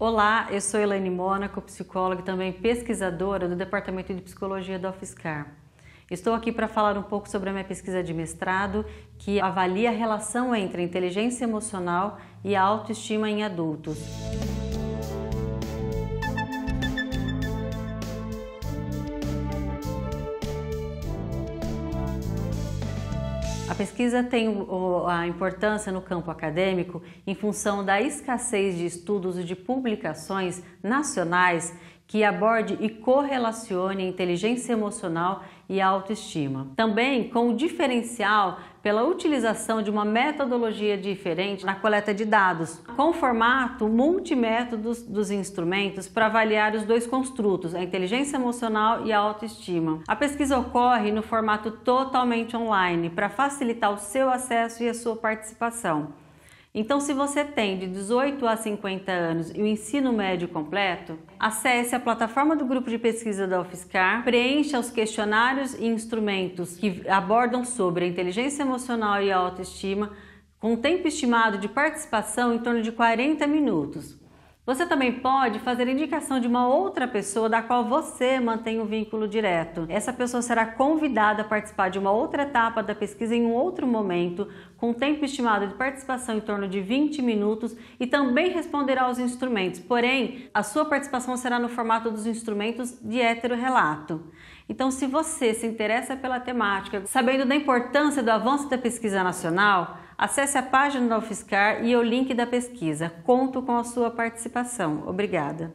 Olá, eu sou Elaine Mônaco, psicóloga e também pesquisadora do Departamento de Psicologia da UFSCar. Estou aqui para falar um pouco sobre a minha pesquisa de mestrado, que avalia a relação entre a inteligência emocional e a autoestima em adultos. A pesquisa tem a importância no campo acadêmico em função da escassez de estudos e de publicações nacionais que aborde e correlacione a inteligência emocional e a autoestima. Também com o diferencial pela utilização de uma metodologia diferente na coleta de dados, com o formato multimétodos dos instrumentos para avaliar os dois construtos, a inteligência emocional e a autoestima. A pesquisa ocorre no formato totalmente online para facilitar o seu acesso e a sua participação. Então, se você tem de 18 a 50 anos e o ensino médio completo, acesse a plataforma do grupo de pesquisa da UFSCar, preencha os questionários e instrumentos que abordam sobre a inteligência emocional e a autoestima, com tempo estimado de participação em torno de 40 minutos. Você também pode fazer indicação de uma outra pessoa da qual você mantém um vínculo direto. Essa pessoa será convidada a participar de uma outra etapa da pesquisa em um outro momento, com tempo estimado de participação em torno de 20 minutos e também responderá aos instrumentos. Porém, a sua participação será no formato dos instrumentos de heterorelato. Então, se você se interessa pela temática, sabendo da importância do avanço da pesquisa nacional, acesse a página da UFSCar e o link da pesquisa. Conto com a sua participação. Obrigada.